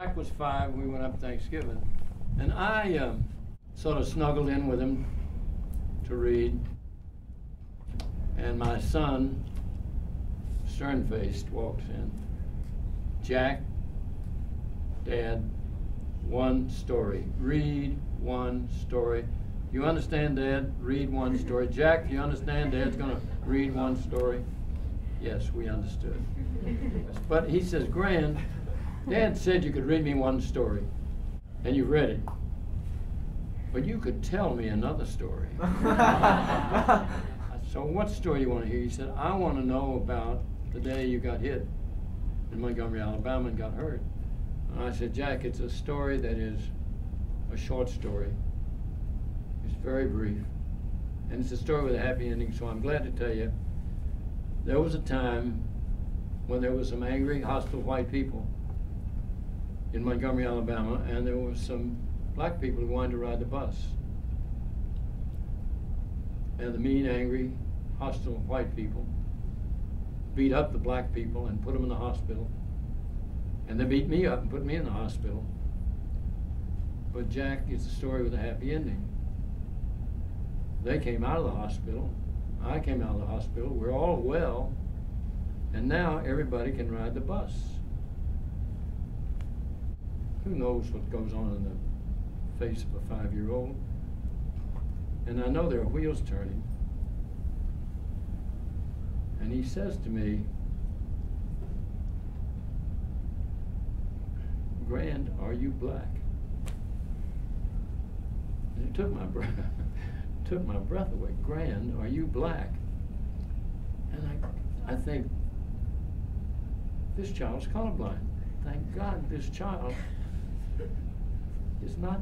Jack was five, we went up Thanksgiving, and I um, sort of snuggled in with him to read. And my son, stern faced, walks in. Jack, Dad, one story. Read one story. You understand, Dad? Read one story. Jack, you understand? Dad's going to read one story. Yes, we understood. But he says, Grand, Dad said you could read me one story, and you've read it. But you could tell me another story. so, what story do you want to hear? He said, I want to know about the day you got hit in Montgomery, Alabama, and got hurt. And I said, Jack, it's a story that is a short story. It's very brief. And it's a story with a happy ending, so I'm glad to tell you there was a time when there was some angry, hostile white people in Montgomery, Alabama, and there were some black people who wanted to ride the bus. And the mean, angry, hostile white people beat up the black people and put them in the hospital. And they beat me up and put me in the hospital. But Jack, it's a story with a happy ending. They came out of the hospital. I came out of the hospital. We're all well. And now everybody can ride the bus. Who knows what goes on in the face of a five year old? And I know there are wheels turning. And he says to me, Grand, are you black? And it took my breath took my breath away. Grand, are you black? And I I think this child's colorblind. Thank God this child is not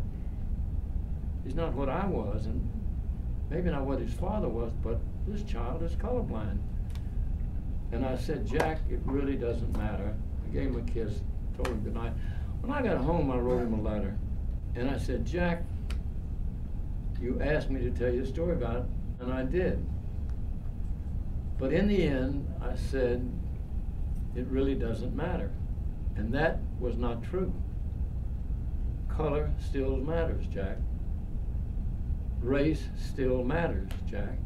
is not what I was and maybe not what his father was, but this child is colorblind. And I said, Jack, it really doesn't matter. I gave him a kiss, told him good night. When I got home, I wrote him a letter. And I said, Jack, you asked me to tell you a story about it, and I did. But in the end, I said, it really doesn't matter. And that was not true. Color still matters, Jack. Race still matters, Jack.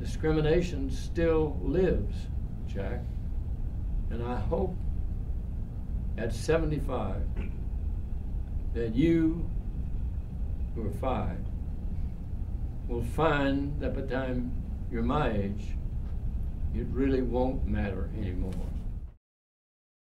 Discrimination still lives, Jack. And I hope at 75 that you, who are five, will find that by the time you're my age, it really won't matter anymore.